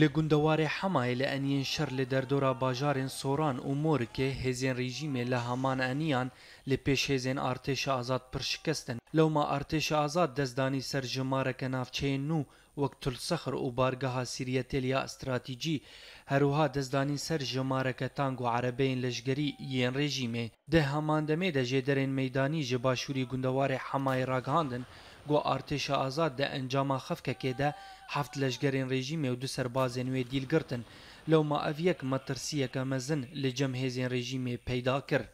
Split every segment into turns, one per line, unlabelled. لە گوندەوارێ حەمای لە ئەنیێنشەر لە دەردۆرا باژارێن سۆران و مۆرکێ هێزیێن ریژیمێ لە هەمان ئەنیان لە پێشهێزێن ئارتێشە ئازاد پرشکستن لەوما ئارتێشە ئازاد دەستدانی سەر ژمارەکە ناوچەیەن و وەک تولسەخر و بارگەها سیریە تێلیا ئەستراتیجی هەروها دەستدانی سەر ژمارەکە تانگ و عربەین لەشگەری یەن ڕێژیمێ دە هەمان دەمێ دەژێ دەرێن مەدانی ژە باشووری گوندەوارێ حەمای ڕاگاندن گو ارتش آزاد ده انجام خفکه ده هفت لشگرین رژیم و دو سربازین و دیل گرتن لو ما اویک مترسیک مزن لجمهیزین رژیم پیدا کرد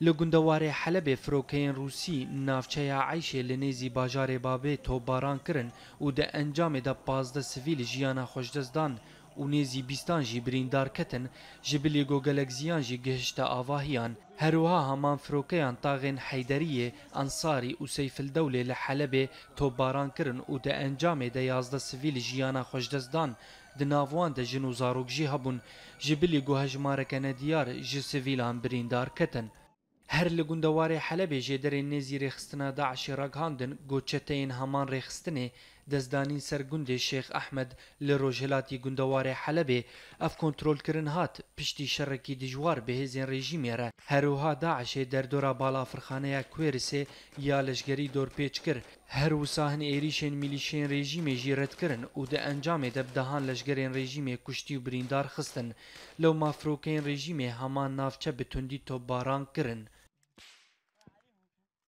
لگندوار حلب فروکین روسی نافچه عیش لنیزی باجار بابه تو باران کرن و ده انجام ده پازده سویل جیان خوشدستان û nêzî bîstan jî birîndar ketin ji bilêgo geleksiyan jî gihişte avahiyan Heroha heman firokeyan taxên Heyderiyê, Ensarî û Seyfildewlê li Helebê topbaran kirin û de encamê de yazda sivîl jiyana xweşdestdan di navwan de jin û zarok jî hebûn ji bilî guhejmareke nediyar ji sivîlan birîndar ketin. Her li gundewarê Helebê jê derên nêzî rêxistina Daişê raghandin goçeteyên heman rêxistinê دەستدانی سەر گوندێ شێخ ئەحمد لە ڕۆژهلاتی گوندەوارێ حەلەبێ ئەف کۆنتترۆلکردن هات پشتی شەڕێکی دژوار بەهێزیان ڕێژیمێرە هەروها داعشێ دەردۆرا باڵافرخانەیە کوێرسێ یا لەشگەری دۆرپێچ کرد هەر وساهن عێریشێن میلیشێن ڕێژیمێژی ڕەتکردن و دە ئەنجامێ دەبدەهان لەشگەرێن ڕێژیمێ کوشتی و بریندار خستن لەو مافرۆکەین ڕێژیمێ هەمان ناوچە بتوندی تۆپباران کردن.